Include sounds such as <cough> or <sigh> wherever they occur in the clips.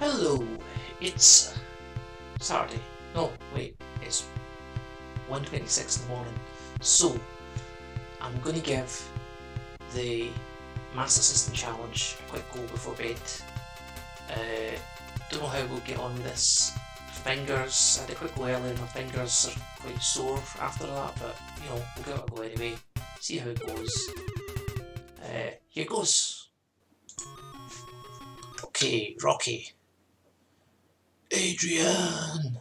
Hello, it's Saturday. No, wait, it's 1.26 in the morning. So, I'm going to give the Master System Challenge a quick go before bed. Uh, don't know how we'll get on with this. Fingers, I had a quick go earlier, my fingers are quite sore after that, but you know, we'll give it a go anyway. See how it goes. Uh, here goes. Okay, Rocky. Adrian!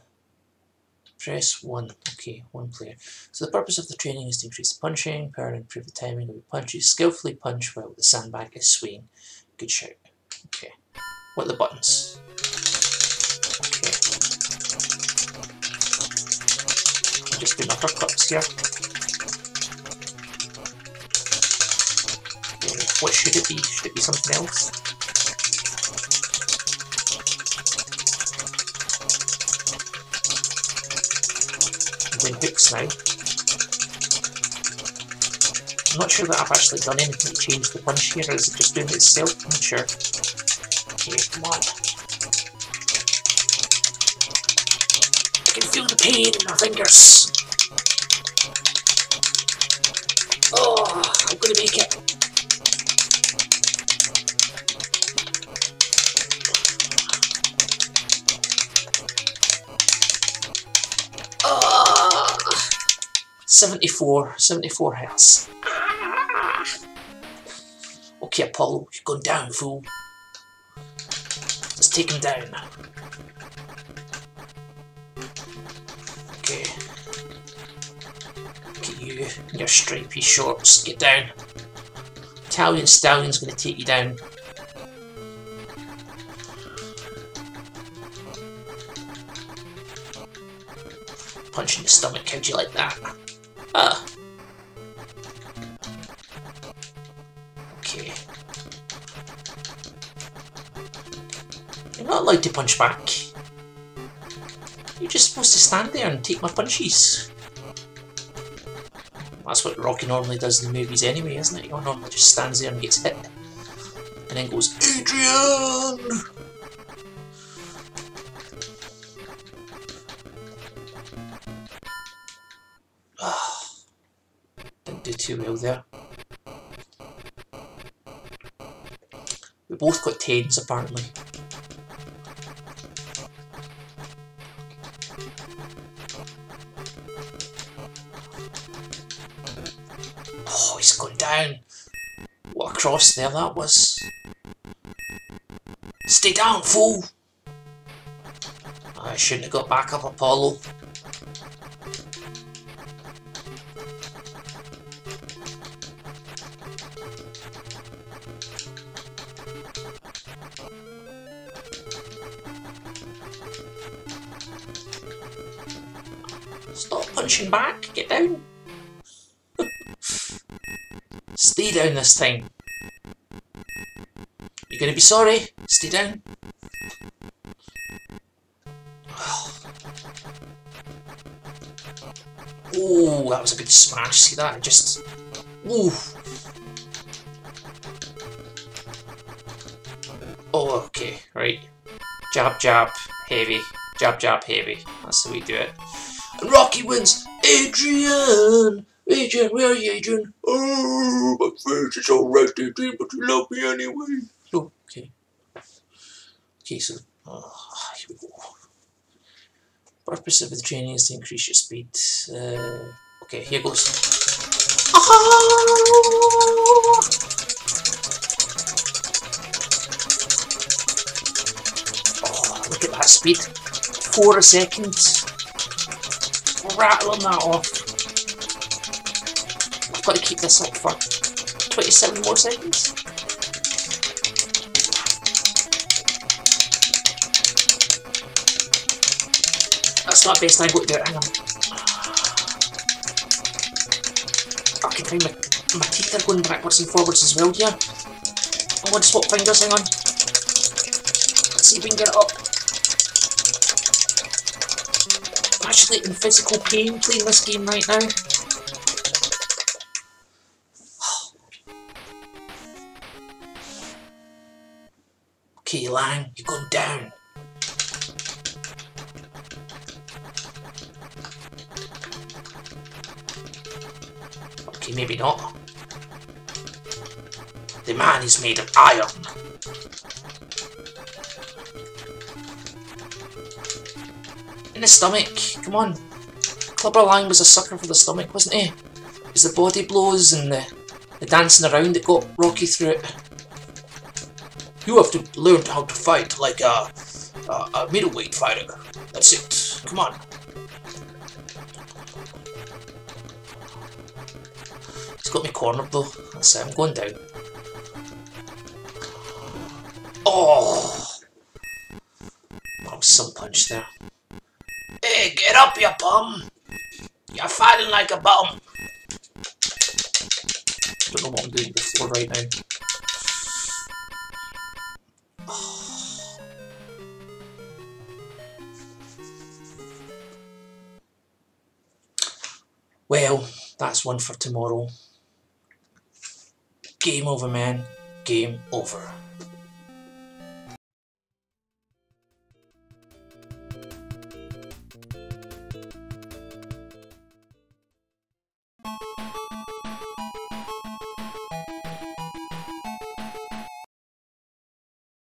Press 1. Okay, one player. So the purpose of the training is to increase punching, power and improve the timing of your punches. Skillfully punch while the sandbag is swaying. Good shout. Okay. What are the buttons? Okay. I'll just do my uppercuts here. What should it be? Should it be something else? Now. I'm not sure that I've actually done anything to change the punch here, or is it just doing it itself? I'm not sure. Okay, come on. I can feel the pain in my fingers. Oh, I'm gonna make it. 74, 74 hertz. Okay, Apollo, you're going down, fool. Let's take him down. Okay. At you, your stripy shorts. Get down. Italian Stallion's gonna take you down. Punch in the stomach, how'd you like that? You're not allowed to punch back. You're just supposed to stand there and take my punches. That's what Rocky normally does in the movies anyway, isn't it? He normally just stands there and gets hit. And then goes, Adrian! <sighs> Didn't do too well there. We both got tens apparently. Oh, he's gone down. What a cross there that was. Stay down, fool! I shouldn't have got back up Apollo. Stop punching back, get down. Stay down this time. You're gonna be sorry. Stay down. Oh, that was a good smash. See that? Just. Ooh. Oh, okay. Right. Jab, jab, heavy. Jab, jab, heavy. That's the way we do it. And Rocky wins. Adrian! Adrian, where are you, Adrian? Oh, my face is all red, Adrian, but you love me anyway. Oh, okay. Okay, so, oh, here we go. Purpose of the training is to increase your speed. Uh, okay, here goes. Oh, look at that speed. Four a second. Rattling that off. Got to keep this up for 27 more seconds. That's not best I got it, hang on. Fucking thing, my, my teeth are going backwards and forwards as well here. I want to swap fingers, hang on. Let's see if we can get it up. I'm actually in physical pain playing this game right now. Key Lang, you go down. Okay, maybe not. The man is made of iron. In the stomach, come on. Clubber Lang was a sucker for the stomach, wasn't he? It was the body blows and the, the dancing around that got Rocky through it. You have to learn how to fight like a, a, a middleweight fighter. That's it. Come on. He's got me cornered though. That's it, I'm going down. Oh! That was some punch there. Hey, get up, you bum! You're fighting like a bum! I Don't know what I'm doing before right now. Well, that's one for tomorrow. Game over, man. Game over.